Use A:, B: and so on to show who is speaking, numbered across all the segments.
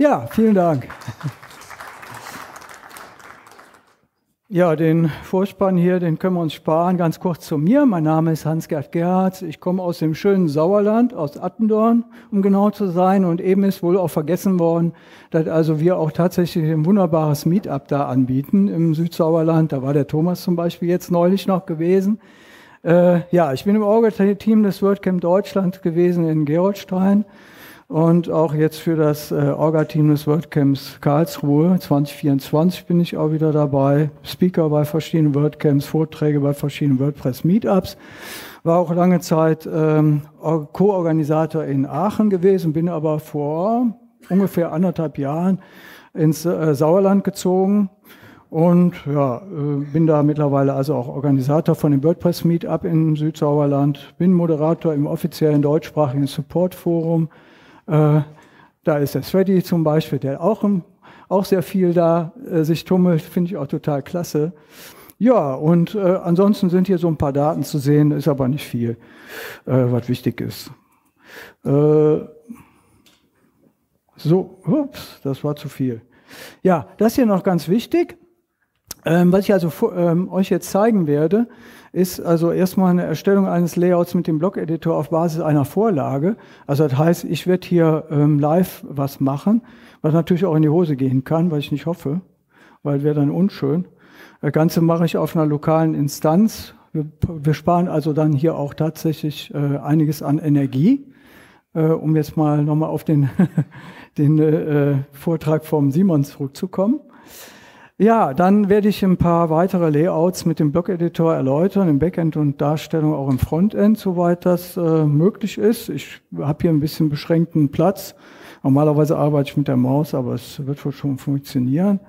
A: Ja, vielen Dank. Ja, den Vorspann hier, den können wir uns sparen. Ganz kurz zu mir. Mein Name ist Hans-Gerd Gerhardt. Ich komme aus dem schönen Sauerland, aus Attendorn, um genau zu sein. Und eben ist wohl auch vergessen worden, dass also wir auch tatsächlich ein wunderbares Meetup da anbieten im Südsauerland. Da war der Thomas zum Beispiel jetzt neulich noch gewesen. Äh, ja, ich bin im Orga-Team des WordCamp Deutschland gewesen in Geroldstein und auch jetzt für das äh, Orga-Team des WordCamps Karlsruhe 2024 bin ich auch wieder dabei. Speaker bei verschiedenen WordCamps, Vorträge bei verschiedenen WordPress-Meetups. War auch lange Zeit ähm, Co-Organisator in Aachen gewesen, bin aber vor ungefähr anderthalb Jahren ins äh, Sauerland gezogen und ja, äh, bin da mittlerweile also auch Organisator von dem WordPress Meetup im Südsauerland, bin Moderator im offiziellen deutschsprachigen Support Forum äh, da ist der Sweaty zum Beispiel, der auch, auch sehr viel da äh, sich tummelt, finde ich auch total klasse. Ja, und äh, ansonsten sind hier so ein paar Daten zu sehen, ist aber nicht viel, äh, was wichtig ist. Äh, so, ups, das war zu viel. Ja, das hier noch ganz wichtig. Ähm, was ich also ähm, euch jetzt zeigen werde, ist also erstmal eine Erstellung eines Layouts mit dem Blog-Editor auf Basis einer Vorlage. Also das heißt, ich werde hier ähm, live was machen, was natürlich auch in die Hose gehen kann, weil ich nicht hoffe, weil wäre dann unschön. Das Ganze mache ich auf einer lokalen Instanz. Wir, wir sparen also dann hier auch tatsächlich äh, einiges an Energie, äh, um jetzt mal nochmal auf den, den äh, Vortrag vom Simon zurückzukommen. Ja, dann werde ich ein paar weitere Layouts mit dem Blog-Editor erläutern, im Backend und Darstellung auch im Frontend, soweit das äh, möglich ist. Ich habe hier ein bisschen beschränkten Platz. Normalerweise arbeite ich mit der Maus, aber es wird wohl schon funktionieren.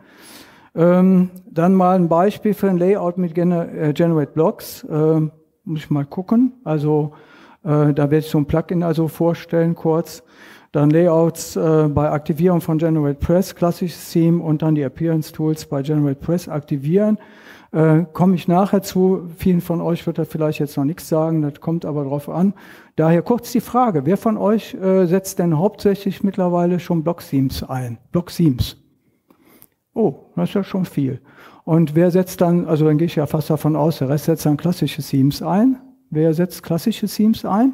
A: Ähm, dann mal ein Beispiel für ein Layout mit Gener äh, Generate Blocks. Äh, muss ich mal gucken. Also äh, da werde ich so ein Plugin also vorstellen kurz dann Layouts äh, bei Aktivierung von Generate Press, klassisches Theme und dann die Appearance Tools bei Generate Press aktivieren. Äh, Komme ich nachher zu. Vielen von euch wird da vielleicht jetzt noch nichts sagen, das kommt aber drauf an. Daher kurz die Frage, wer von euch äh, setzt denn hauptsächlich mittlerweile schon Block-Themes ein? Block-Themes. Oh, das ist ja schon viel. Und wer setzt dann, also dann gehe ich ja fast davon aus, der Rest setzt dann klassische Themes ein. Wer setzt klassische Themes ein?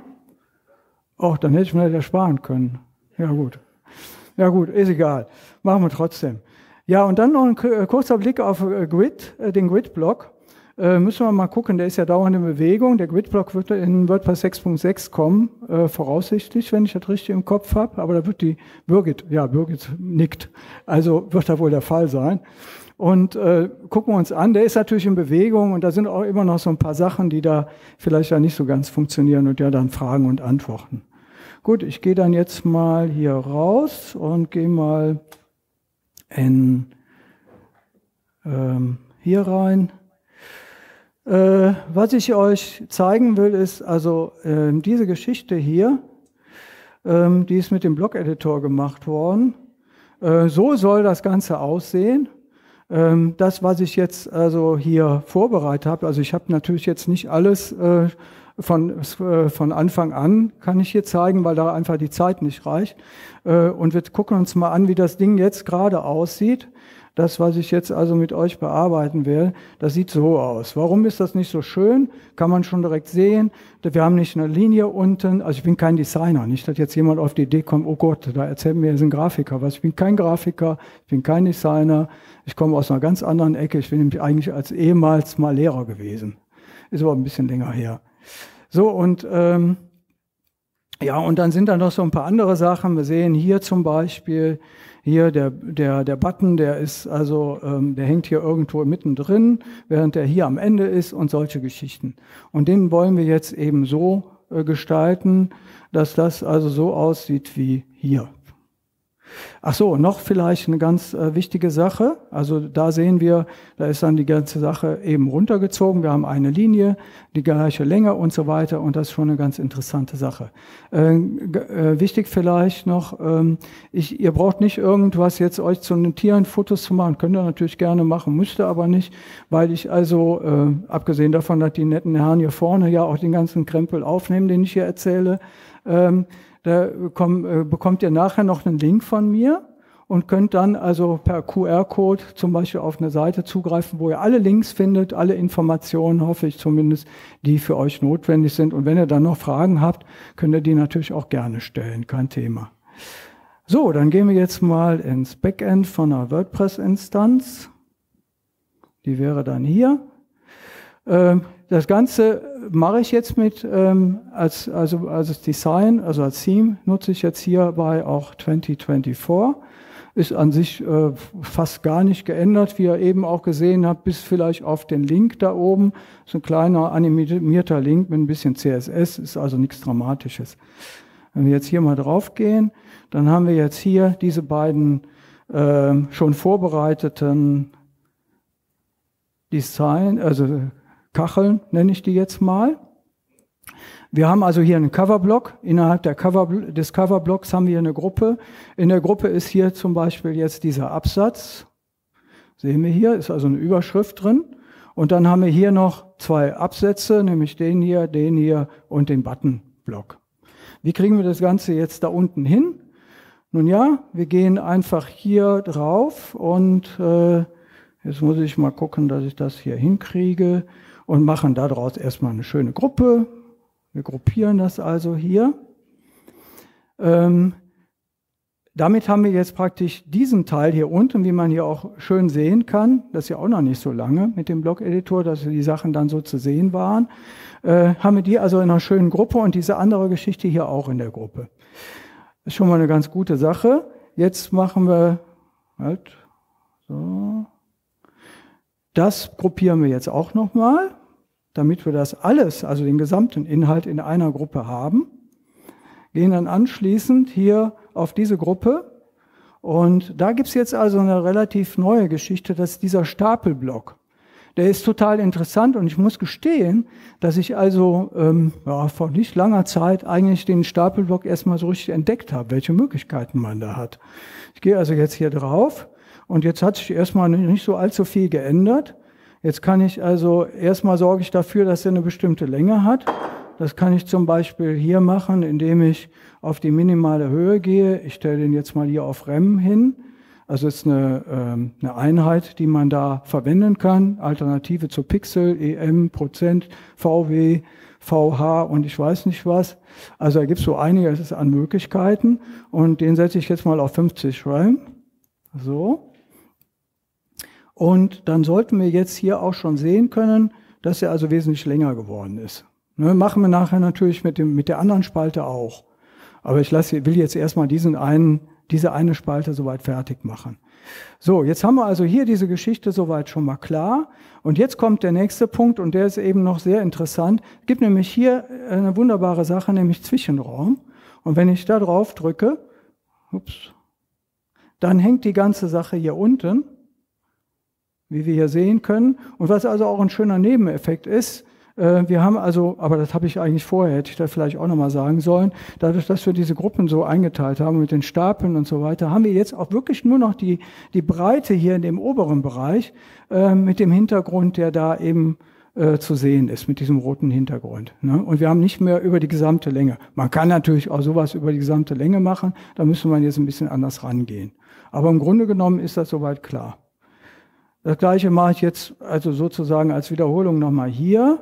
A: Oh, dann hätte ich mir das ersparen können. Ja, gut. Ja, gut, ist egal. Machen wir trotzdem. Ja, und dann noch ein äh, kurzer Blick auf äh, Grid, äh, den Grid-Block. Müssen wir mal gucken, der ist ja dauernd in Bewegung. Der Grid-Block wird in WordPress 6.6 kommen, äh, voraussichtlich, wenn ich das richtig im Kopf habe. Aber da wird die Birgit, ja, Birgit nickt. Also wird da wohl der Fall sein. Und äh, gucken wir uns an, der ist natürlich in Bewegung und da sind auch immer noch so ein paar Sachen, die da vielleicht ja nicht so ganz funktionieren und ja dann Fragen und Antworten. Gut, ich gehe dann jetzt mal hier raus und gehe mal in ähm, hier rein. Äh, was ich euch zeigen will, ist also äh, diese Geschichte hier, ähm, die ist mit dem Blog-Editor gemacht worden. Äh, so soll das Ganze aussehen. Ähm, das, was ich jetzt also hier vorbereitet habe, also ich habe natürlich jetzt nicht alles äh, von, äh, von Anfang an kann ich hier zeigen, weil da einfach die Zeit nicht reicht. Äh, und wir gucken uns mal an, wie das Ding jetzt gerade aussieht. Das, was ich jetzt also mit euch bearbeiten will, das sieht so aus. Warum ist das nicht so schön? Kann man schon direkt sehen. Wir haben nicht eine Linie unten. Also ich bin kein Designer. Nicht, dass jetzt jemand auf die Idee kommt, oh Gott, da erzählt mir jetzt ein Grafiker was. Ich bin kein Grafiker, ich bin kein Designer. Ich komme aus einer ganz anderen Ecke. Ich bin nämlich eigentlich als ehemals mal Lehrer gewesen. Ist aber ein bisschen länger her. So, und ähm, ja, und dann sind da noch so ein paar andere Sachen. Wir sehen hier zum Beispiel, hier der, der, der Button, der ist also, ähm, der hängt hier irgendwo mittendrin, während der hier am Ende ist und solche Geschichten. Und den wollen wir jetzt eben so äh, gestalten, dass das also so aussieht wie hier. Ach so, noch vielleicht eine ganz äh, wichtige Sache. Also da sehen wir, da ist dann die ganze Sache eben runtergezogen. Wir haben eine Linie, die gleiche Länge und so weiter. Und das ist schon eine ganz interessante Sache. Äh, äh, wichtig vielleicht noch, ähm, ich, ihr braucht nicht irgendwas jetzt euch zu notieren, Fotos zu machen. Könnt ihr natürlich gerne machen, müsst ihr aber nicht, weil ich also, äh, abgesehen davon, dass die netten Herren hier vorne ja auch den ganzen Krempel aufnehmen, den ich hier erzähle, ähm, da komm, äh, bekommt ihr nachher noch einen Link von mir und könnt dann also per QR-Code zum Beispiel auf eine Seite zugreifen, wo ihr alle Links findet, alle Informationen, hoffe ich zumindest, die für euch notwendig sind. Und wenn ihr dann noch Fragen habt, könnt ihr die natürlich auch gerne stellen, kein Thema. So, dann gehen wir jetzt mal ins Backend von einer WordPress-Instanz. Die wäre dann hier. Ähm, das Ganze mache ich jetzt mit ähm, als, also als Design, also als Theme nutze ich jetzt hierbei auch 2024 ist an sich äh, fast gar nicht geändert, wie ihr eben auch gesehen habt, bis vielleicht auf den Link da oben. So ein kleiner animierter Link mit ein bisschen CSS, ist also nichts Dramatisches. Wenn wir jetzt hier mal drauf gehen, dann haben wir jetzt hier diese beiden äh, schon vorbereiteten Design, also Kacheln nenne ich die jetzt mal. Wir haben also hier einen Coverblock. Innerhalb der Cover, des Coverblocks haben wir eine Gruppe. In der Gruppe ist hier zum Beispiel jetzt dieser Absatz. Sehen wir hier, ist also eine Überschrift drin. Und dann haben wir hier noch zwei Absätze, nämlich den hier, den hier und den Buttonblock. Wie kriegen wir das Ganze jetzt da unten hin? Nun ja, wir gehen einfach hier drauf und äh, jetzt muss ich mal gucken, dass ich das hier hinkriege und machen daraus erstmal eine schöne Gruppe. Wir gruppieren das also hier. Ähm, damit haben wir jetzt praktisch diesen Teil hier unten, wie man hier auch schön sehen kann, das ist ja auch noch nicht so lange mit dem Blog-Editor, dass die Sachen dann so zu sehen waren, äh, haben wir die also in einer schönen Gruppe und diese andere Geschichte hier auch in der Gruppe. Ist schon mal eine ganz gute Sache. Jetzt machen wir halt so. Das gruppieren wir jetzt auch nochmal damit wir das alles, also den gesamten Inhalt in einer Gruppe haben, gehen dann anschließend hier auf diese Gruppe und da gibt es jetzt also eine relativ neue Geschichte, das ist dieser Stapelblock. Der ist total interessant und ich muss gestehen, dass ich also ähm, ja, vor nicht langer Zeit eigentlich den Stapelblock erstmal so richtig entdeckt habe, welche Möglichkeiten man da hat. Ich gehe also jetzt hier drauf und jetzt hat sich erstmal nicht so allzu viel geändert. Jetzt kann ich also, erstmal sorge ich dafür, dass er eine bestimmte Länge hat. Das kann ich zum Beispiel hier machen, indem ich auf die minimale Höhe gehe. Ich stelle den jetzt mal hier auf Rem hin. Also ist eine, ähm, eine Einheit, die man da verwenden kann. Alternative zu Pixel, EM, Prozent, VW, VH und ich weiß nicht was. Also da gibt es so einiges an Möglichkeiten. Und den setze ich jetzt mal auf 50 Rem. So. Und dann sollten wir jetzt hier auch schon sehen können, dass er also wesentlich länger geworden ist. Ne, machen wir nachher natürlich mit, dem, mit der anderen Spalte auch. Aber ich lasse, will jetzt erstmal diesen einen, diese eine Spalte soweit fertig machen. So, jetzt haben wir also hier diese Geschichte soweit schon mal klar. Und jetzt kommt der nächste Punkt und der ist eben noch sehr interessant. Es gibt nämlich hier eine wunderbare Sache, nämlich Zwischenraum. Und wenn ich da drauf drücke, ups, dann hängt die ganze Sache hier unten wie wir hier sehen können. Und was also auch ein schöner Nebeneffekt ist, äh, wir haben also, aber das habe ich eigentlich vorher, hätte ich da vielleicht auch nochmal sagen sollen, dadurch, dass wir diese Gruppen so eingeteilt haben mit den Stapeln und so weiter, haben wir jetzt auch wirklich nur noch die, die Breite hier in dem oberen Bereich äh, mit dem Hintergrund, der da eben äh, zu sehen ist, mit diesem roten Hintergrund. Ne? Und wir haben nicht mehr über die gesamte Länge. Man kann natürlich auch sowas über die gesamte Länge machen, da müsste man jetzt ein bisschen anders rangehen. Aber im Grunde genommen ist das soweit klar. Das gleiche mache ich jetzt also sozusagen als Wiederholung nochmal hier.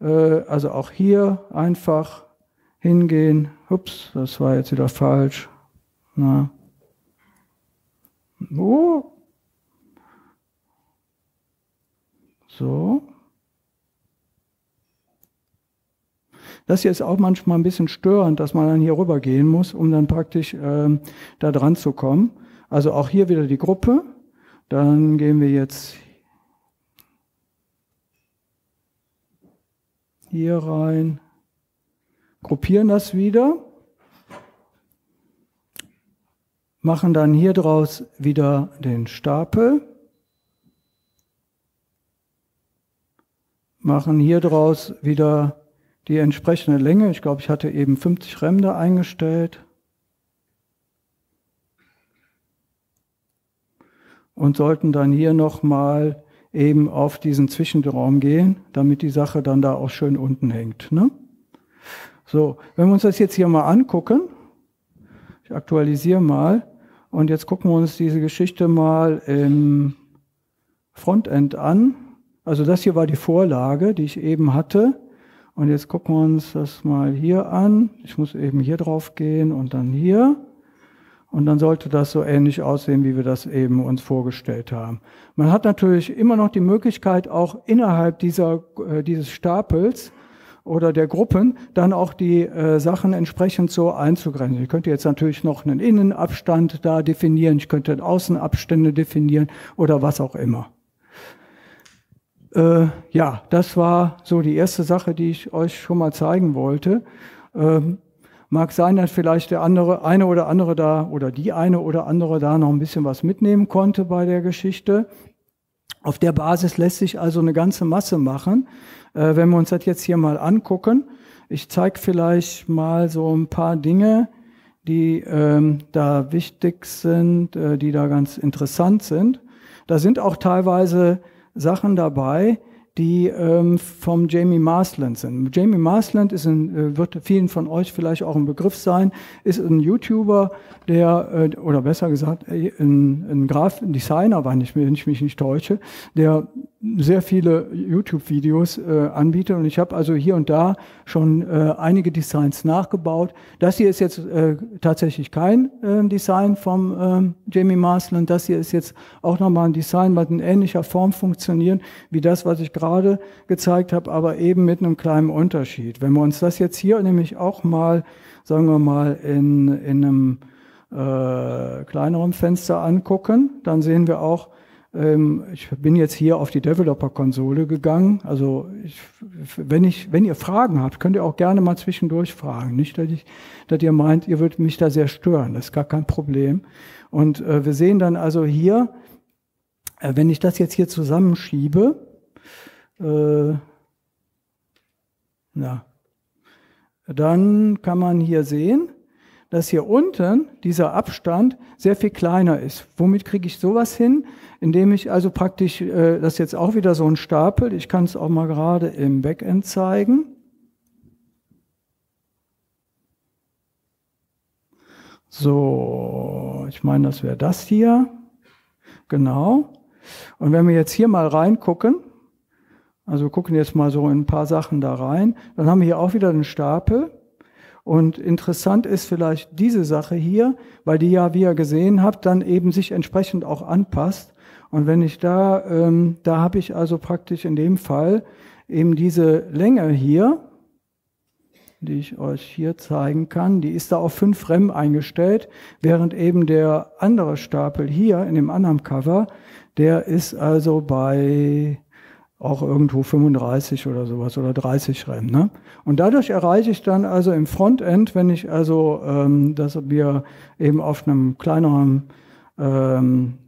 A: Äh, also auch hier einfach hingehen. Ups, das war jetzt wieder falsch. Na. Oh. So. Das hier ist auch manchmal ein bisschen störend, dass man dann hier rüber gehen muss, um dann praktisch ähm, da dran zu kommen. Also auch hier wieder die Gruppe. Dann gehen wir jetzt hier rein, gruppieren das wieder, machen dann hier draus wieder den Stapel, machen hier draus wieder die entsprechende Länge. Ich glaube, ich hatte eben 50 Ränder eingestellt. Und sollten dann hier nochmal eben auf diesen Zwischenraum gehen, damit die Sache dann da auch schön unten hängt. Ne? So, wenn wir uns das jetzt hier mal angucken, ich aktualisiere mal, Und jetzt gucken wir uns diese Geschichte mal im Frontend an. Also das hier war die Vorlage, die ich eben hatte. Und jetzt gucken wir uns das mal hier an. Ich muss eben hier drauf gehen und dann hier. Und dann sollte das so ähnlich aussehen, wie wir das eben uns vorgestellt haben. Man hat natürlich immer noch die Möglichkeit, auch innerhalb dieser, äh, dieses Stapels oder der Gruppen dann auch die äh, Sachen entsprechend so einzugrenzen. Ich könnte jetzt natürlich noch einen Innenabstand da definieren, ich könnte Außenabstände definieren oder was auch immer. Äh, ja, das war so die erste Sache, die ich euch schon mal zeigen wollte. Ähm, mag sein, dass vielleicht der andere, eine oder andere da oder die eine oder andere da noch ein bisschen was mitnehmen konnte bei der Geschichte. Auf der Basis lässt sich also eine ganze Masse machen. Äh, wenn wir uns das jetzt hier mal angucken, ich zeige vielleicht mal so ein paar Dinge, die ähm, da wichtig sind, äh, die da ganz interessant sind. Da sind auch teilweise Sachen dabei, die ähm, vom Jamie Marsland sind. Jamie Marsland ist ein, äh, wird vielen von euch vielleicht auch ein Begriff sein, ist ein YouTuber, der, äh, oder besser gesagt, äh, ein, ein Graf, ein Designer, wenn ich, wenn ich mich nicht täusche, der sehr viele YouTube-Videos äh, anbietet und ich habe also hier und da schon äh, einige Designs nachgebaut. Das hier ist jetzt äh, tatsächlich kein äh, Design vom ähm, Jamie Marsland. Das hier ist jetzt auch nochmal ein Design, was in ähnlicher Form funktioniert wie das, was ich gerade gezeigt habe, aber eben mit einem kleinen Unterschied. Wenn wir uns das jetzt hier nämlich auch mal, sagen wir mal, in, in einem äh, kleineren Fenster angucken, dann sehen wir auch, ich bin jetzt hier auf die Developer-Konsole gegangen. Also ich, wenn, ich, wenn ihr Fragen habt, könnt ihr auch gerne mal zwischendurch fragen. Nicht, dass, ich, dass ihr meint, ihr würdet mich da sehr stören. Das ist gar kein Problem. Und äh, wir sehen dann also hier, äh, wenn ich das jetzt hier zusammenschiebe, äh, na, dann kann man hier sehen, dass hier unten dieser Abstand sehr viel kleiner ist. Womit kriege ich sowas hin? Indem ich also praktisch, äh, das ist jetzt auch wieder so ein Stapel, ich kann es auch mal gerade im Backend zeigen. So, ich meine, das wäre das hier. Genau. Und wenn wir jetzt hier mal reingucken, also wir gucken jetzt mal so in ein paar Sachen da rein, dann haben wir hier auch wieder einen Stapel. Und interessant ist vielleicht diese Sache hier, weil die ja, wie ihr gesehen habt, dann eben sich entsprechend auch anpasst. Und wenn ich da, ähm, da habe ich also praktisch in dem Fall eben diese Länge hier, die ich euch hier zeigen kann, die ist da auf 5 Rem eingestellt, während eben der andere Stapel hier in dem anderen Cover, der ist also bei auch irgendwo 35 oder sowas oder 30 REM. Ne? Und dadurch erreiche ich dann also im Frontend, wenn ich also ähm, das wir eben auf einem kleineren ähm,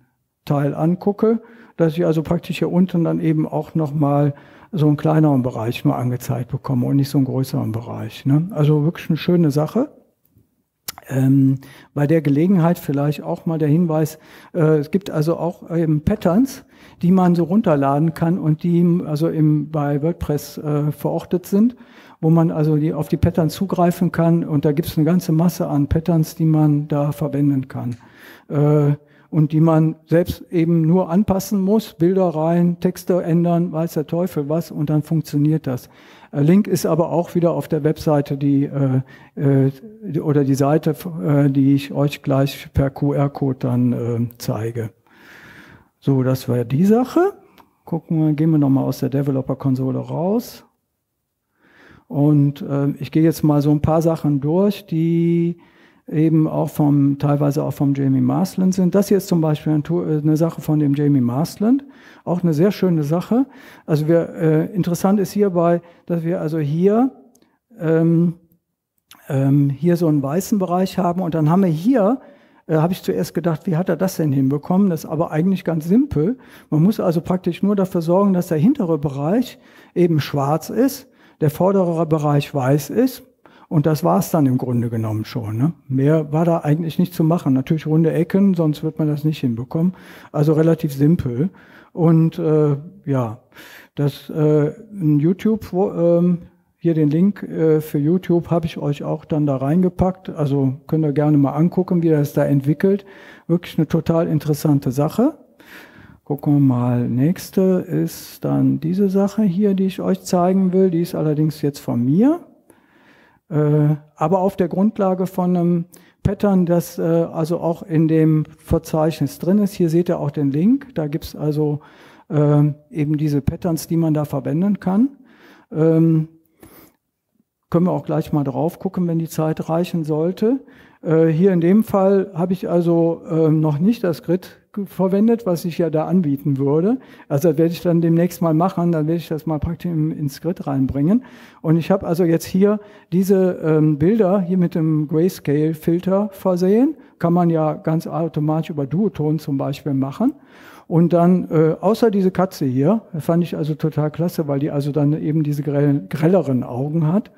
A: Teil angucke, dass ich also praktisch hier unten dann eben auch nochmal so einen kleineren Bereich nur angezeigt bekomme und nicht so einen größeren Bereich. Ne? Also wirklich eine schöne Sache. Ähm, bei der Gelegenheit vielleicht auch mal der Hinweis, äh, es gibt also auch eben Patterns, die man so runterladen kann und die also im, bei WordPress äh, verortet sind, wo man also die, auf die Patterns zugreifen kann und da gibt es eine ganze Masse an Patterns, die man da verwenden kann. Äh, und die man selbst eben nur anpassen muss, Bilder rein, Texte ändern, weiß der Teufel was und dann funktioniert das. Äh, Link ist aber auch wieder auf der Webseite, die äh, äh, oder die Seite, äh, die ich euch gleich per QR-Code dann äh, zeige. So, das war die Sache. Gucken wir, gehen wir nochmal aus der Developer-Konsole raus. Und äh, ich gehe jetzt mal so ein paar Sachen durch, die eben auch vom, teilweise auch vom Jamie Marsland sind. Das hier ist zum Beispiel eine Sache von dem Jamie Marsland. Auch eine sehr schöne Sache. Also wir, äh, interessant ist hierbei, dass wir also hier, ähm, ähm, hier so einen weißen Bereich haben und dann haben wir hier äh, habe ich zuerst gedacht, wie hat er das denn hinbekommen? Das ist aber eigentlich ganz simpel. Man muss also praktisch nur dafür sorgen, dass der hintere Bereich eben schwarz ist, der vordere Bereich weiß ist. Und das war es dann im Grunde genommen schon. Ne? Mehr war da eigentlich nicht zu machen. Natürlich runde Ecken, sonst wird man das nicht hinbekommen. Also relativ simpel. Und äh, ja, das äh, YouTube, wo, ähm, hier den Link äh, für YouTube habe ich euch auch dann da reingepackt. Also könnt ihr gerne mal angucken, wie das da entwickelt. Wirklich eine total interessante Sache. Gucken wir mal. Nächste ist dann diese Sache hier, die ich euch zeigen will. Die ist allerdings jetzt von mir. Äh, aber auf der Grundlage von einem Pattern, das äh, also auch in dem Verzeichnis drin ist. Hier seht ihr auch den Link. Da gibt's also äh, eben diese Patterns, die man da verwenden kann. Ähm, können wir auch gleich mal drauf gucken, wenn die Zeit reichen sollte. Äh, hier in dem Fall habe ich also äh, noch nicht das Grid verwendet, was ich ja da anbieten würde. Also das werde ich dann demnächst mal machen, dann werde ich das mal praktisch ins Grid reinbringen. Und ich habe also jetzt hier diese ähm, Bilder hier mit dem Grayscale-Filter versehen. Kann man ja ganz automatisch über Duoton zum Beispiel machen. Und dann, äh, außer diese Katze hier, fand ich also total klasse, weil die also dann eben diese grell, grelleren Augen hat.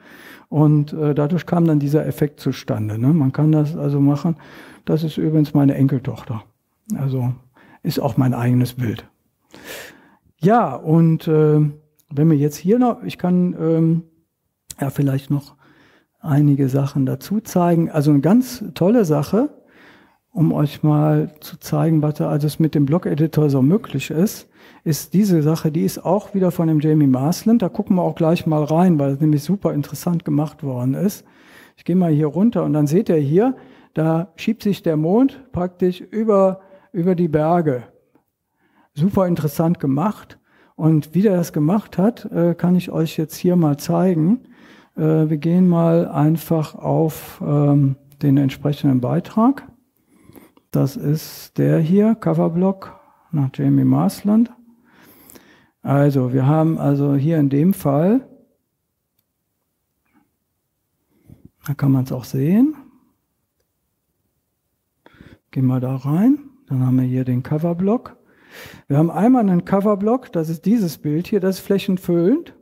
A: Und äh, dadurch kam dann dieser Effekt zustande. Ne? Man kann das also machen. Das ist übrigens meine Enkeltochter. Also ist auch mein eigenes Bild. Ja, und äh, wenn wir jetzt hier noch, ich kann ähm, ja vielleicht noch einige Sachen dazu zeigen. Also eine ganz tolle Sache um euch mal zu zeigen, was da alles mit dem Blog-Editor so möglich ist, ist diese Sache, die ist auch wieder von dem Jamie Marsland. Da gucken wir auch gleich mal rein, weil es nämlich super interessant gemacht worden ist. Ich gehe mal hier runter und dann seht ihr hier, da schiebt sich der Mond praktisch über, über die Berge. Super interessant gemacht. Und wie der das gemacht hat, äh, kann ich euch jetzt hier mal zeigen. Äh, wir gehen mal einfach auf ähm, den entsprechenden Beitrag. Das ist der hier, Coverblock nach Jamie Marsland. Also, wir haben also hier in dem Fall, da kann man es auch sehen. Gehen wir da rein. Dann haben wir hier den Coverblock. Wir haben einmal einen Coverblock, das ist dieses Bild hier, das ist flächenfüllend.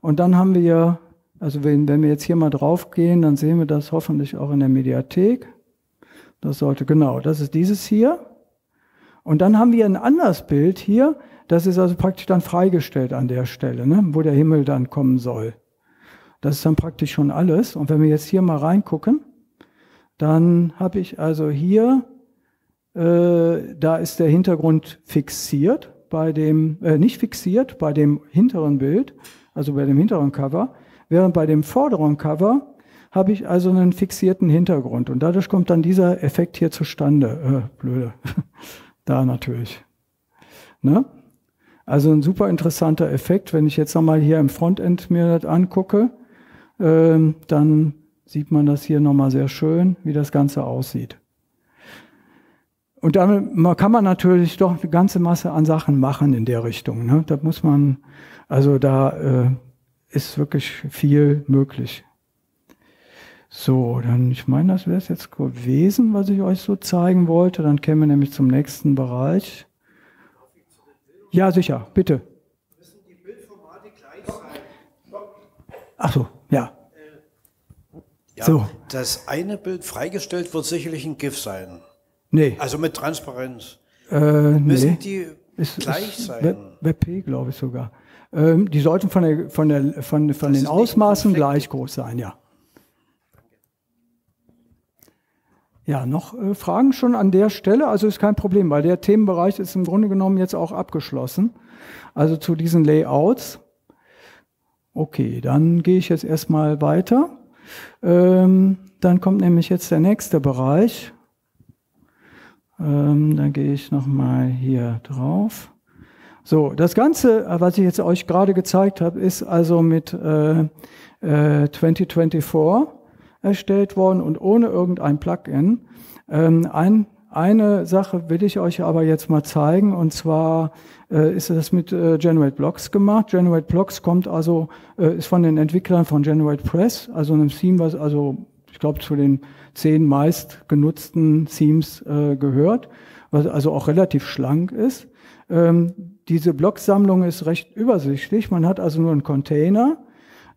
A: Und dann haben wir, also wenn, wenn wir jetzt hier mal drauf gehen, dann sehen wir das hoffentlich auch in der Mediathek. Das sollte, genau, das ist dieses hier. Und dann haben wir ein anderes Bild hier, das ist also praktisch dann freigestellt an der Stelle, ne, wo der Himmel dann kommen soll. Das ist dann praktisch schon alles. Und wenn wir jetzt hier mal reingucken, dann habe ich also hier, äh, da ist der Hintergrund fixiert, bei dem, äh, nicht fixiert, bei dem hinteren Bild, also bei dem hinteren Cover, während bei dem vorderen Cover habe ich also einen fixierten Hintergrund. Und dadurch kommt dann dieser Effekt hier zustande. Äh, blöde. da natürlich. Ne? Also ein super interessanter Effekt. Wenn ich jetzt nochmal hier im Frontend mir das angucke, äh, dann sieht man das hier nochmal sehr schön, wie das Ganze aussieht. Und damit kann man natürlich doch eine ganze Masse an Sachen machen in der Richtung. Ne? Da muss man, also da äh, ist wirklich viel möglich. So, dann, ich meine, das wäre es jetzt gewesen, was ich euch so zeigen wollte. Dann kämen wir nämlich zum nächsten Bereich. Ja, sicher, bitte. Müssen die Bildformate gleich sein? Ach so, ja.
B: Ja, so. das eine Bild freigestellt wird sicherlich ein GIF sein.
A: Nee.
B: Also mit Transparenz.
A: Äh,
B: Müssen
A: nee.
B: die
A: ist,
B: gleich
A: ist
B: sein?
A: Web, WebP, glaube ich sogar. Ähm, die sollten von, der, von, der, von, von den Ausmaßen gleich groß sein, ja. Ja, noch äh, Fragen schon an der Stelle? Also ist kein Problem, weil der Themenbereich ist im Grunde genommen jetzt auch abgeschlossen. Also zu diesen Layouts. Okay, dann gehe ich jetzt erstmal weiter. Ähm, dann kommt nämlich jetzt der nächste Bereich. Ähm, dann gehe ich nochmal hier drauf. So, das Ganze, äh, was ich jetzt euch gerade gezeigt habe, ist also mit äh, äh, 2024 erstellt worden und ohne irgendein Plugin. Ähm, ein, eine Sache will ich euch aber jetzt mal zeigen und zwar äh, ist das mit äh, Generate Blocks gemacht. Generate Blocks kommt also, äh, ist von den Entwicklern von Generate Press, also einem Theme, was also, ich glaube, zu den zehn meist genutzten Themes äh, gehört, was also auch relativ schlank ist. Ähm, diese Blocksammlung ist recht übersichtlich. Man hat also nur einen Container,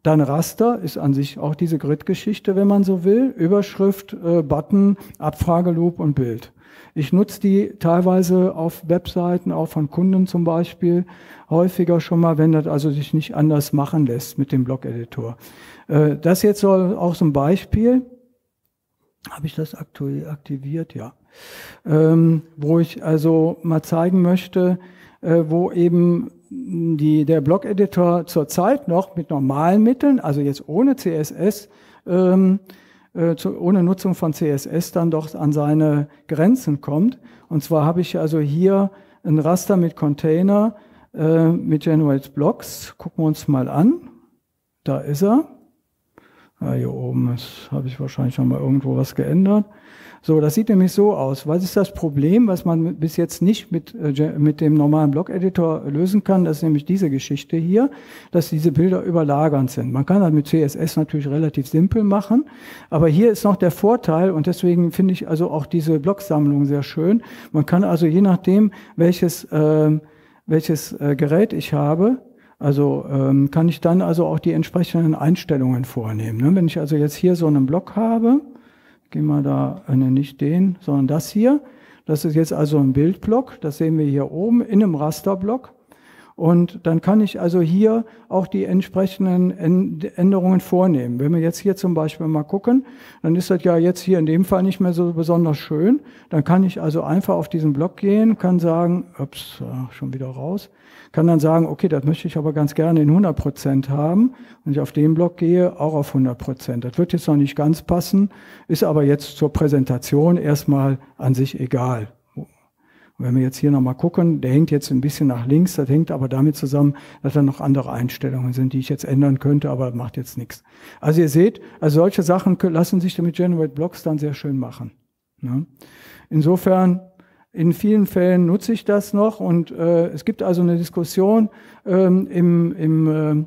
A: dann Raster ist an sich auch diese Grid-Geschichte, wenn man so will. Überschrift, äh, Button, Abfrageloop und Bild. Ich nutze die teilweise auf Webseiten, auch von Kunden zum Beispiel, häufiger schon mal, wenn das also sich nicht anders machen lässt mit dem Blog-Editor. Äh, das jetzt soll auch so ein Beispiel. Habe ich das aktiviert? Ja. Ähm, wo ich also mal zeigen möchte, äh, wo eben die, der Blog-Editor zurzeit noch mit normalen Mitteln, also jetzt ohne CSS, ähm, äh, zu, ohne Nutzung von CSS dann doch an seine Grenzen kommt. Und zwar habe ich also hier ein Raster mit Container äh, mit Generate Blocks. Gucken wir uns mal an. Da ist er. Ja, hier oben habe ich wahrscheinlich noch mal irgendwo was geändert. So, das sieht nämlich so aus. Was ist das Problem, was man bis jetzt nicht mit, äh, mit dem normalen Blog-Editor lösen kann? Das ist nämlich diese Geschichte hier, dass diese Bilder überlagernd sind. Man kann das mit CSS natürlich relativ simpel machen, aber hier ist noch der Vorteil und deswegen finde ich also auch diese Blogsammlung sehr schön. Man kann also je nachdem, welches, äh, welches äh, Gerät ich habe, also ähm, kann ich dann also auch die entsprechenden Einstellungen vornehmen. Ne? Wenn ich also jetzt hier so einen Block habe, Gehen wir da, äh, nicht den, sondern das hier. Das ist jetzt also ein Bildblock. Das sehen wir hier oben in einem Rasterblock. Und dann kann ich also hier auch die entsprechenden Änderungen vornehmen. Wenn wir jetzt hier zum Beispiel mal gucken, dann ist das ja jetzt hier in dem Fall nicht mehr so besonders schön. Dann kann ich also einfach auf diesen Block gehen, kann sagen, ups, schon wieder raus, kann dann sagen, okay, das möchte ich aber ganz gerne in 100 Prozent haben. Und ich auf den Block gehe, auch auf 100 Prozent. Das wird jetzt noch nicht ganz passen, ist aber jetzt zur Präsentation erstmal an sich egal. Und wenn wir jetzt hier nochmal gucken, der hängt jetzt ein bisschen nach links, das hängt aber damit zusammen, dass da noch andere Einstellungen sind, die ich jetzt ändern könnte, aber macht jetzt nichts. Also ihr seht, also solche Sachen lassen sich mit Generate Blocks dann sehr schön machen. Ne? Insofern in vielen Fällen nutze ich das noch und äh, es gibt also eine Diskussion ähm, im, im äh,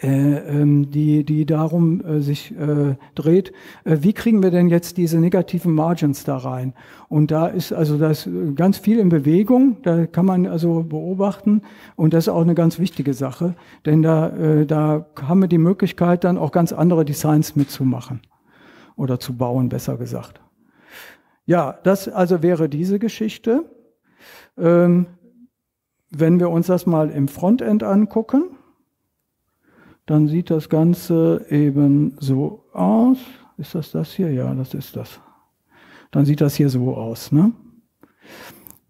A: die, die darum äh, sich äh, dreht, äh, wie kriegen wir denn jetzt diese negativen Margins da rein? Und da ist also das ganz viel in Bewegung, da kann man also beobachten und das ist auch eine ganz wichtige Sache, denn da, äh, da haben wir die Möglichkeit dann auch ganz andere Designs mitzumachen oder zu bauen, besser gesagt. Ja, das also wäre diese Geschichte. Ähm, wenn wir uns das mal im Frontend angucken, dann sieht das Ganze eben so aus. Ist das das hier? Ja, das ist das. Dann sieht das hier so aus. Ne?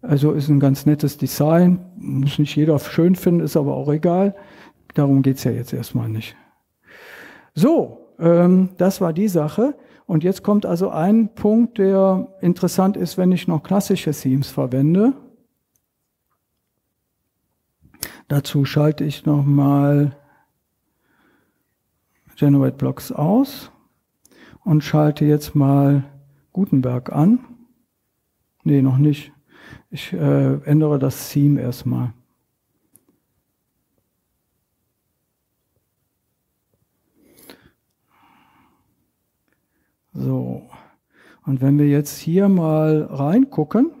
A: Also ist ein ganz nettes Design. Muss nicht jeder schön finden, ist aber auch egal. Darum geht's ja jetzt erstmal nicht. So, ähm, das war die Sache. Und jetzt kommt also ein Punkt, der interessant ist, wenn ich noch klassische Themes verwende. Dazu schalte ich nochmal Generate Blocks aus und schalte jetzt mal Gutenberg an. Nee, noch nicht. Ich äh, ändere das Theme erstmal. So, und wenn wir jetzt hier mal reingucken,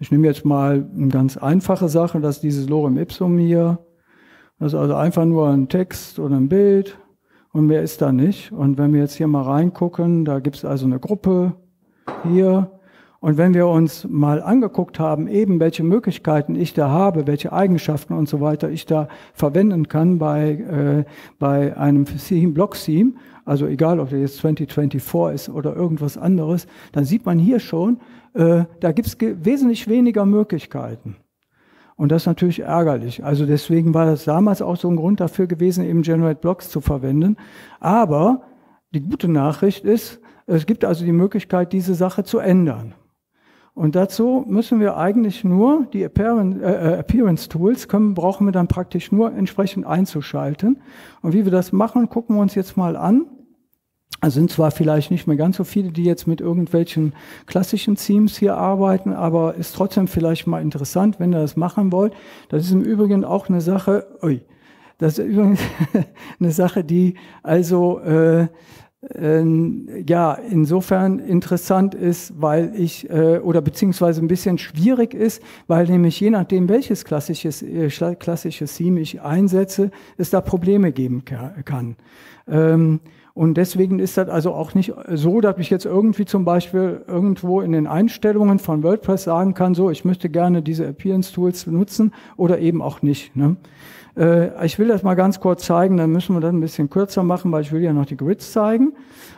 A: ich nehme jetzt mal eine ganz einfache Sache, das ist dieses Lorem Ipsum hier. Das ist also einfach nur ein Text oder ein Bild und mehr ist da nicht. Und wenn wir jetzt hier mal reingucken, da gibt es also eine Gruppe hier und wenn wir uns mal angeguckt haben, eben welche Möglichkeiten ich da habe, welche Eigenschaften und so weiter ich da verwenden kann bei, äh, bei einem Theme, Block-Theme, also egal ob der jetzt 2024 ist oder irgendwas anderes, dann sieht man hier schon, äh, da gibt es wesentlich weniger Möglichkeiten. Und das ist natürlich ärgerlich. Also deswegen war das damals auch so ein Grund dafür gewesen, eben Generate Blocks zu verwenden. Aber die gute Nachricht ist, es gibt also die Möglichkeit, diese Sache zu ändern. Und dazu müssen wir eigentlich nur die Appearance, äh, äh, Tools können, brauchen wir dann praktisch nur entsprechend einzuschalten. Und wie wir das machen, gucken wir uns jetzt mal an. Es sind zwar vielleicht nicht mehr ganz so viele, die jetzt mit irgendwelchen klassischen Themes hier arbeiten, aber ist trotzdem vielleicht mal interessant, wenn ihr das machen wollt. Das ist im Übrigen auch eine Sache, ui, das ist übrigens eine Sache, die also äh, ähm, ja, insofern interessant ist, weil ich, äh, oder beziehungsweise ein bisschen schwierig ist, weil nämlich je nachdem, welches klassisches, äh, klassisches Theme ich einsetze, es da Probleme geben kann. Ähm, Und deswegen ist das also auch nicht so, dass ich jetzt irgendwie zum Beispiel irgendwo in den Einstellungen von WordPress sagen kann, so, ich möchte gerne diese Appearance Tools benutzen oder eben auch nicht. Ne? Äh, ich will das mal ganz kurz zeigen, dann müssen wir das ein bisschen kürzer machen, weil ich will ja noch die Grids zeigen.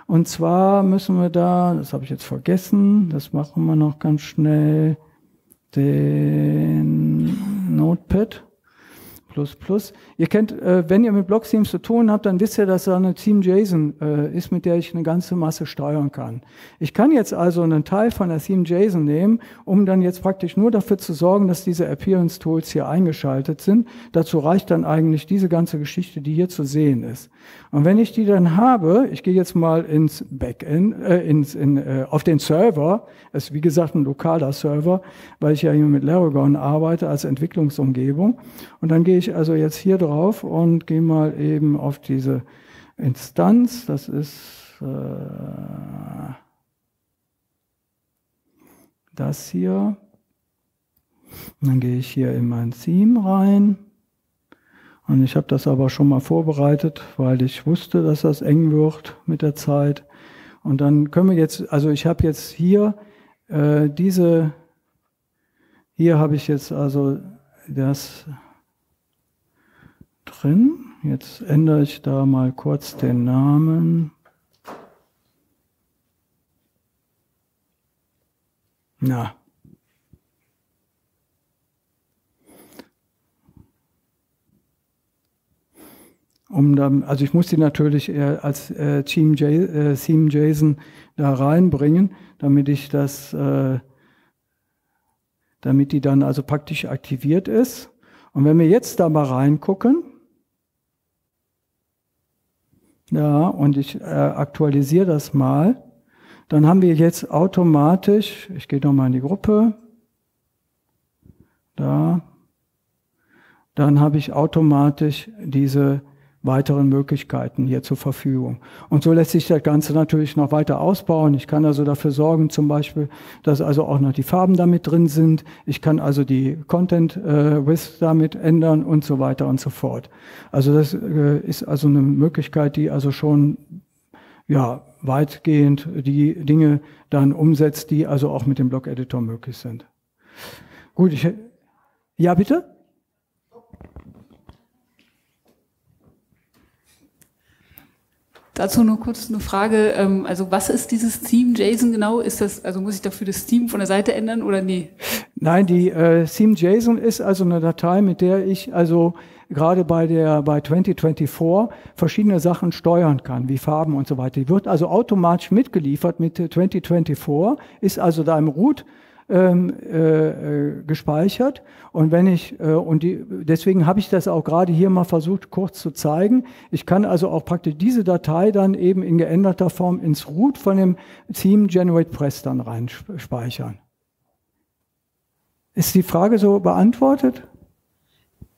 A: Und zwar müssen wir da, das habe ich jetzt vergessen, das machen wir noch ganz schnell, den Notepad. Ihr kennt, äh, wenn ihr mit Block-Themes zu tun habt, dann wisst ihr, dass da eine Theme-JSON äh, ist, mit der ich eine ganze Masse steuern kann. Ich kann jetzt also einen Teil von der Theme-JSON nehmen, um dann jetzt praktisch nur dafür zu sorgen, dass diese Appearance-Tools hier eingeschaltet sind. Dazu reicht dann eigentlich diese ganze Geschichte, die hier zu sehen ist. Und wenn ich die dann habe, ich gehe jetzt mal ins Backend, äh, ins, in, äh, auf den Server, das ist wie gesagt ein lokaler Server, weil ich ja hier mit Laragon arbeite als Entwicklungsumgebung. Und dann gehe ich also jetzt hier drauf und gehe mal eben auf diese Instanz, das ist äh, das hier. Und dann gehe ich hier in mein Theme rein. Und ich habe das aber schon mal vorbereitet, weil ich wusste, dass das eng wird mit der Zeit. Und dann können wir jetzt, also ich habe jetzt hier äh, diese, hier habe ich jetzt also das drin. Jetzt ändere ich da mal kurz den Namen. Na, um dann, also ich muss die natürlich als äh, Team J, äh, Theme JSON da reinbringen, damit ich das, äh, damit die dann also praktisch aktiviert ist. Und wenn wir jetzt da mal reingucken, ja, und ich äh, aktualisiere das mal, dann haben wir jetzt automatisch, ich gehe nochmal in die Gruppe, da, dann habe ich automatisch diese weiteren Möglichkeiten hier zur Verfügung. Und so lässt sich das Ganze natürlich noch weiter ausbauen. Ich kann also dafür sorgen, zum Beispiel, dass also auch noch die Farben damit drin sind. Ich kann also die Content äh, Width damit ändern und so weiter und so fort. Also das äh, ist also eine Möglichkeit, die also schon ja weitgehend die Dinge dann umsetzt, die also auch mit dem Blog-Editor möglich sind. Gut, ich ja bitte.
C: Dazu nur kurz eine Frage. Ähm, also was ist dieses Theme JSON genau? Ist das, also muss ich dafür das Theme von der Seite ändern oder nee?
A: Nein, die äh, Theme JSON ist also eine Datei, mit der ich also gerade bei der bei 2024 verschiedene Sachen steuern kann, wie Farben und so weiter. Die wird also automatisch mitgeliefert mit 2024, ist also da im Root ähm, äh, äh, gespeichert. Und wenn ich, äh, und die, deswegen habe ich das auch gerade hier mal versucht, kurz zu zeigen. Ich kann also auch praktisch diese Datei dann eben in geänderter Form ins Root von dem Theme Generate Press dann reinspeichern. Ist die Frage so beantwortet?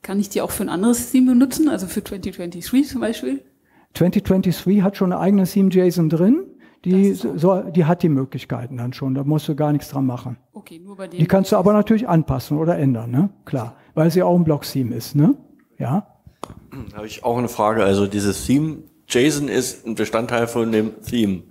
C: Kann ich die auch für ein anderes Theme benutzen, also für 2023 zum Beispiel?
A: 2023 hat schon eine eigene Theme-JSON drin. Die, so, die hat die Möglichkeiten dann schon, da musst du gar nichts dran machen. Okay, nur bei Die kannst du aber natürlich anpassen oder ändern, ne? Klar, weil sie auch ein Block-Theme ist, ne? Ja.
D: Habe ich auch eine Frage. Also dieses Theme, JSON ist ein Bestandteil von dem Theme.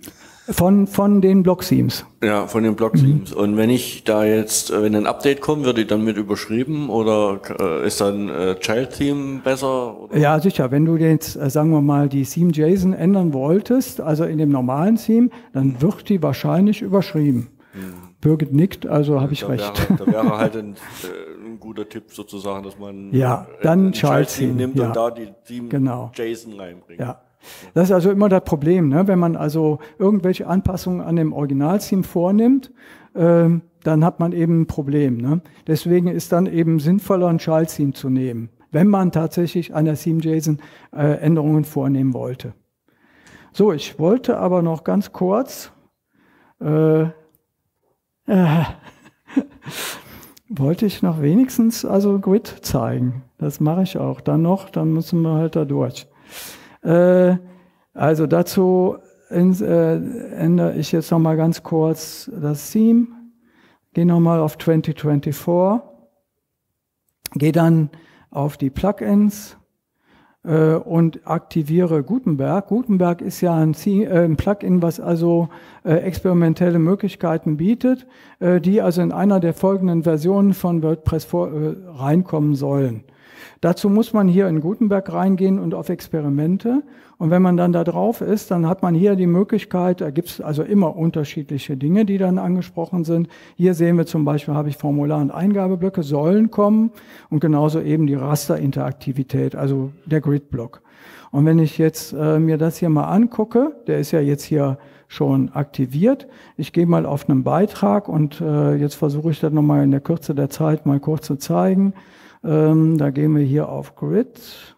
A: Von, von den Block-Themes.
D: Ja, von den Block-Themes. Mhm. Und wenn ich da jetzt, äh, wenn ein Update kommt, wird die dann mit überschrieben oder äh, ist dann äh, Child-Theme besser? Oder?
A: Ja, sicher. Wenn du jetzt, äh, sagen wir mal, die Theme-JSON ändern wolltest, also in dem normalen Theme, dann wird die wahrscheinlich überschrieben. Mhm. Birgit nickt, also habe ich
D: da
A: recht.
D: Wäre, da wäre halt ein, äh, ein, guter Tipp sozusagen, dass man
A: ja, dann Child-Theme
D: nimmt
A: ja.
D: und da die Theme-JSON
A: genau.
D: reinbringt.
A: Ja. Das ist also immer das Problem, ne? wenn man also irgendwelche Anpassungen an dem Originaltheme vornimmt, ähm, dann hat man eben ein Problem. Ne? Deswegen ist dann eben sinnvoller, ein Child-Theme zu nehmen, wenn man tatsächlich an der Theme-JSON äh, Änderungen vornehmen wollte. So, ich wollte aber noch ganz kurz äh, äh, wollte ich noch wenigstens also Grid zeigen. Das mache ich auch dann noch, dann müssen wir halt da durch. Äh, also dazu in, äh, ändere ich jetzt nochmal ganz kurz das Theme. Gehe nochmal auf 2024. Gehe dann auf die Plugins. äh, und aktiviere Gutenberg. Gutenberg ist ja ein, äh, ein Plugin, was also äh, experimentelle Möglichkeiten bietet, äh, die also in einer der folgenden Versionen von WordPress vor, äh, reinkommen sollen. Dazu muss man hier in Gutenberg reingehen und auf Experimente. Und wenn man dann da drauf ist, dann hat man hier die Möglichkeit, da gibt es also immer unterschiedliche Dinge, die dann angesprochen sind. Hier sehen wir zum Beispiel, habe ich Formular- und Eingabeblöcke, sollen kommen und genauso eben die Rasterinteraktivität, also der Gridblock. Und wenn ich jetzt äh, mir das hier mal angucke, der ist ja jetzt hier schon aktiviert. Ich gehe mal auf einen Beitrag und äh, jetzt versuche ich das nochmal in der Kürze der Zeit mal kurz zu zeigen. Ähm, da gehen wir hier auf Grid.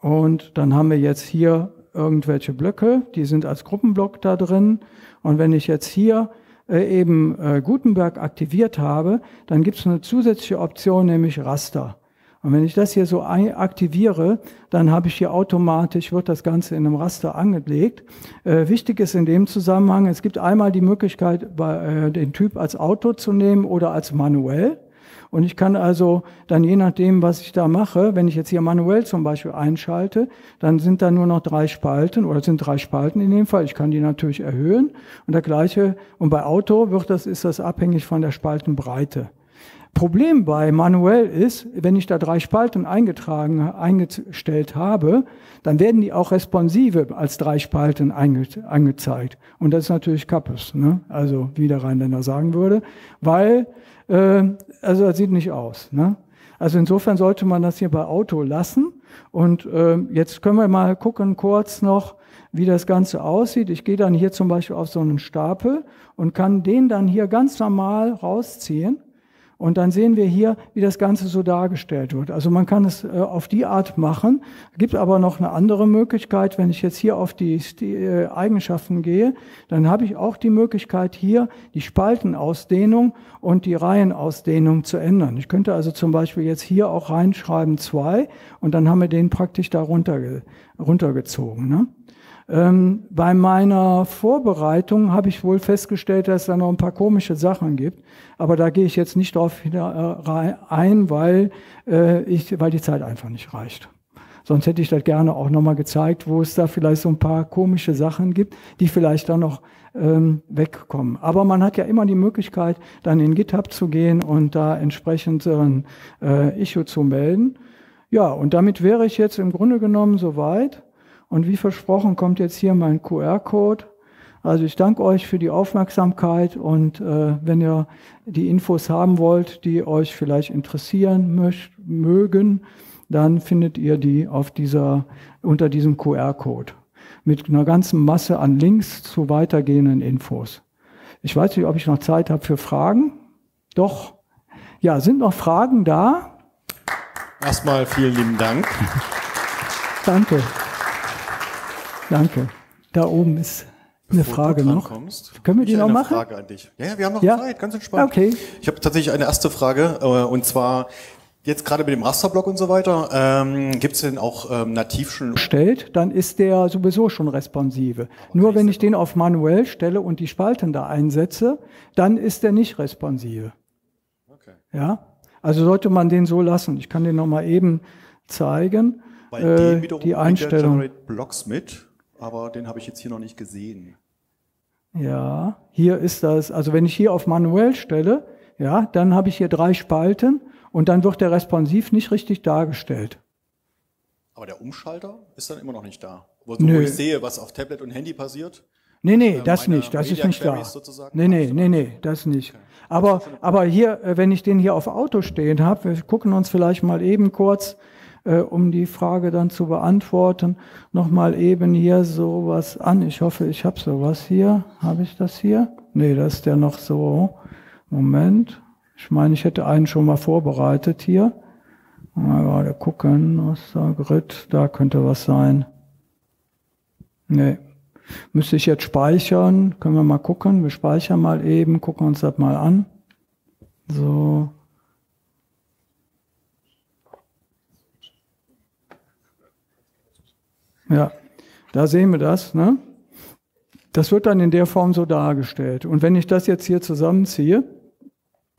A: Und dann haben wir jetzt hier irgendwelche Blöcke, die sind als Gruppenblock da drin. Und wenn ich jetzt hier äh, eben äh, Gutenberg aktiviert habe, dann gibt es eine zusätzliche Option, nämlich Raster. Und wenn ich das hier so aktiviere, dann habe ich hier automatisch, wird das Ganze in einem Raster angelegt. Äh, wichtig ist in dem Zusammenhang, es gibt einmal die Möglichkeit, bei, äh, den Typ als Auto zu nehmen oder als manuell. Und ich kann also dann je nachdem, was ich da mache, wenn ich jetzt hier manuell zum Beispiel einschalte, dann sind da nur noch drei Spalten oder sind drei Spalten in dem Fall. Ich kann die natürlich erhöhen und der gleiche. Und bei Auto wird das, ist das abhängig von der Spaltenbreite. Problem bei manuell ist, wenn ich da drei Spalten eingetragen, eingestellt habe, dann werden die auch responsive als drei Spalten einge, angezeigt. Und das ist natürlich Kappes, ne? also wie der Rheinländer sagen würde, weil also das sieht nicht aus. Ne? Also insofern sollte man das hier bei Auto lassen. Und äh, jetzt können wir mal gucken kurz noch, wie das Ganze aussieht. Ich gehe dann hier zum Beispiel auf so einen Stapel und kann den dann hier ganz normal rausziehen. Und dann sehen wir hier, wie das Ganze so dargestellt wird. Also man kann es äh, auf die Art machen. Gibt aber noch eine andere Möglichkeit. Wenn ich jetzt hier auf die, äh, Eigenschaften gehe, dann habe ich auch die Möglichkeit, hier die Spaltenausdehnung und die Reihenausdehnung zu ändern. Ich könnte also zum Beispiel jetzt hier auch reinschreiben zwei und dann haben wir den praktisch da runter, runtergezogen. Ne? Ähm, bei meiner Vorbereitung habe ich wohl festgestellt, dass es da noch ein paar komische Sachen gibt. Aber da gehe ich jetzt nicht drauf äh, ein, weil, äh, ich, weil die Zeit einfach nicht reicht. Sonst hätte ich das gerne auch nochmal gezeigt, wo es da vielleicht so ein paar komische Sachen gibt, die vielleicht dann noch ähm, wegkommen. Aber man hat ja immer die Möglichkeit, dann in GitHub zu gehen und da entsprechend ein äh, Issue zu melden. Ja, und damit wäre ich jetzt im Grunde genommen soweit. Und wie versprochen kommt jetzt hier mein QR-Code. Also ich danke euch für die Aufmerksamkeit und äh, wenn ihr die Infos haben wollt, die euch vielleicht interessieren möcht, mögen, dann findet ihr die auf dieser, unter diesem QR-Code mit einer ganzen Masse an Links zu weitergehenden Infos. Ich weiß nicht, ob ich noch Zeit habe für Fragen. Doch. Ja, sind noch Fragen da?
E: Erstmal vielen lieben Dank.
A: Danke. Danke. Da oben ist eine Bevor Frage noch.
E: Kommst,
A: Können wir die noch machen?
E: Frage an dich. Ja, wir haben noch
A: ja?
E: Zeit, ganz entspannt.
A: Okay.
E: Ich habe tatsächlich eine erste Frage äh, und zwar jetzt gerade mit dem Rasterblock und so weiter. Ähm, Gibt es denn auch ähm, nativ schon
A: stellt, dann ist der sowieso schon responsive. Aber Nur wenn ich den auf manuell stelle und die Spalten da einsetze, dann ist der nicht responsive. Okay. Ja, also sollte man den so lassen. Ich kann den noch mal eben zeigen.
E: Bei äh,
A: die Einstellung.
E: Blocks mit aber den habe ich jetzt hier noch nicht gesehen.
A: Ja, hier ist das, also wenn ich hier auf manuell stelle, ja, dann habe ich hier drei Spalten und dann wird der responsiv nicht richtig dargestellt.
E: Aber der Umschalter ist dann immer noch nicht da. Wo, so, wo ich sehe, was auf Tablet und Handy passiert.
A: Nee, nee, äh, das nicht, das ist nicht da. Sozusagen. Nee, nee, nee, nee, das nicht. Okay. Aber, aber hier, äh, wenn ich den hier auf Auto stehen habe, wir gucken uns vielleicht mal eben kurz äh, um die Frage dann zu beantworten, nochmal eben hier sowas an. Ich hoffe, ich habe sowas hier. Habe ich das hier? Nee, das ist ja noch so. Moment. Ich meine, ich hätte einen schon mal vorbereitet hier. Mal gerade gucken, was da Grid, da könnte was sein. Nee. Müsste ich jetzt speichern? Können wir mal gucken. Wir speichern mal eben, gucken uns das mal an. So. Ja, da sehen wir das. Ne? Das wird dann in der Form so dargestellt. Und wenn ich das jetzt hier zusammenziehe,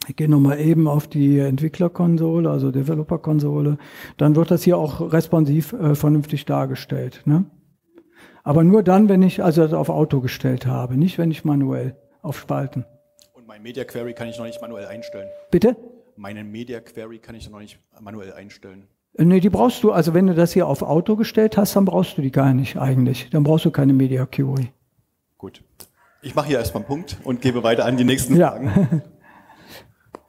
A: Ich gehe nochmal eben auf die Entwicklerkonsole, also Developerkonsole. Dann wird das hier auch responsiv äh, vernünftig dargestellt. Ne? Aber nur dann, wenn ich also das auf Auto gestellt habe, nicht wenn ich manuell auf Spalten.
E: Und mein Media Query kann ich noch nicht manuell einstellen.
A: Bitte?
E: Meinen Media Query kann ich noch nicht manuell einstellen.
A: Äh, nee, die brauchst du, also wenn du das hier auf Auto gestellt hast, dann brauchst du die gar nicht eigentlich. Dann brauchst du keine Media Query.
E: Gut. Ich mache hier erstmal einen Punkt und gebe weiter an die nächsten
A: Ja.
E: Fragen.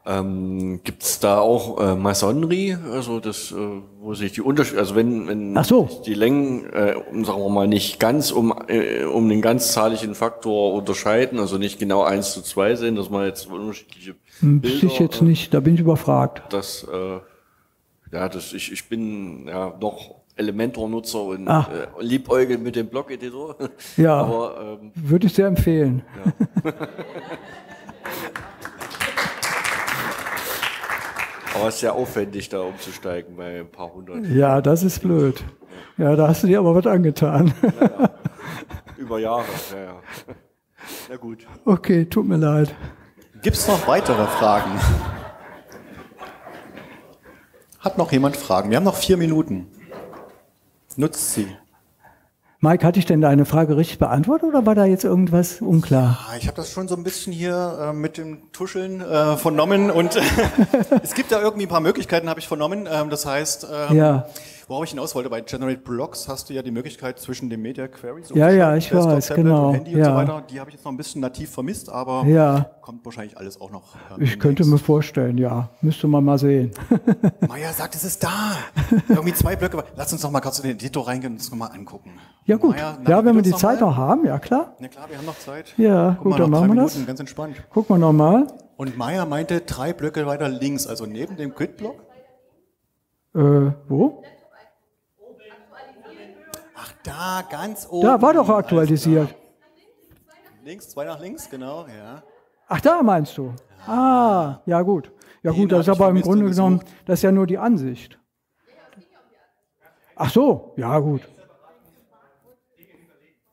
D: Ähm, Gibt es da auch äh, Masonry, also das, äh, wo sich die Unterschiede, also wenn, wenn
A: so.
D: sich die Längen, äh, sagen wir mal, nicht ganz um, äh, um den ganzzahligen Faktor unterscheiden, also nicht genau eins zu zwei sind, dass man jetzt unterschiedliche
A: Hm,
D: Bilder,
A: ich jetzt nicht, da bin ich überfragt.
D: Das, äh, ja, das, ich, ich bin ja noch Elementor-Nutzer und
A: Ah.
D: äh, liebäugel mit dem Blog-Editor.
A: Ja.
D: Aber ähm,
A: Würde ich sehr empfehlen.
D: aber es ist ja aufwendig, da umzusteigen bei ein paar hundert
A: Ja, das ist blöd. Ja, da hast du dir aber was angetan.
D: über Jahre. Ja, ja. Na gut.
A: Okay, tut mir leid.
E: Gibt es noch weitere Fragen? Hat noch jemand Fragen? Wir haben noch vier Minuten. Nutzt sie.
A: Mike, hatte ich denn deine Frage richtig beantwortet oder war da jetzt irgendwas unklar?
E: Ah, Ich habe das schon so ein bisschen hier äh, mit dem Tuscheln äh, vernommen und es gibt da irgendwie ein paar Möglichkeiten, habe ich vernommen. Ähm, das heißt, ähm,
A: Ja.
E: Worauf ich hinaus wollte, bei Generate Blocks hast du ja die Möglichkeit zwischen dem Media Query, so
A: Ja, ja, ich
E: Desktop,
A: weiß,
E: Tablet
A: genau,
E: und Handy und
A: ja.
E: so weiter. Die habe ich jetzt noch ein bisschen nativ vermisst, aber
A: Ja.
E: kommt wahrscheinlich alles auch noch. ähm,
A: Ich könnte mir vorstellen, ja. Müsste man mal sehen.
E: Maya sagt, es ist da. Irgendwie zwei Blöcke. Lass uns noch mal kurz in den Editor reingehen und uns noch mal angucken.
A: Ja gut.
E: Maya,
A: Ja, wenn wir die
E: noch
A: Zeit
E: mal.
A: noch haben, ja klar.
E: Na klar, wir haben noch Zeit.
A: Ja,
E: Guck
A: gut,
E: mal,
A: dann machen wir
E: Minuten,
A: das.
E: ganz entspannt.
A: Gucken wir nochmal.
E: Und Maya meinte drei Blöcke weiter links, also neben dem Grid-Block.
A: Äh, wo?
E: Da, ganz oben.
A: Da war doch aktualisiert.
E: Links, zwei nach links, genau, ja.
A: Ach, da meinst du? Ah, ja gut. Ja
E: Den
A: gut, das ist aber im Grunde
E: und
A: genommen, das ist ja nur die Ansicht. Ach so, ja gut.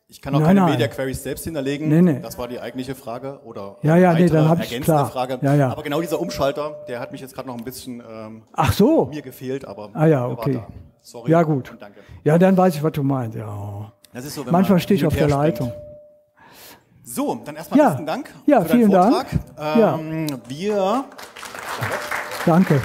E: Ich kann auch
A: Nein,
E: keine
A: nein.
E: Media Queries selbst hinterlegen.
A: Nee, nee.
E: Das war die eigentliche Frage oder
A: Ja, ja, nee, dann hab ich-
E: ergänzende
A: klar.
E: Frage.
A: Ja, ja.
E: Aber genau dieser Umschalter, der hat mich jetzt gerade noch ein bisschen ähm,
A: Ach so.
E: mir gefehlt, aber
A: Ah ja,
E: er war
A: okay.
E: da. Sorry.
A: Ja gut.
E: Danke.
A: Ja, dann weiß ich, was du meinst. Ja.
E: So,
A: Manchmal
E: man
A: stehe ich auf der Leitung.
E: springt. So, dann erstmal
A: Ja.
E: besten Dank
A: Ja,
E: für
A: vielen Dank.
E: Vortrag.
A: Ja.
E: Ähm, Wir
A: Danke.